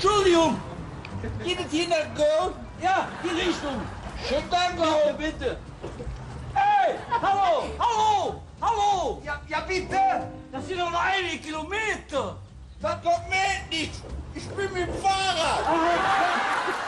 Entschuldigung. Geht es hier nach Gold? Ja, die Richtung. Schönen Dank, bitte, bitte. Hey, hallo, hallo, hallo. Ja, ja bitte! Das sind nur einige Kilometer. Das kommt mir nicht! Ich bin mit dem Fahrrad!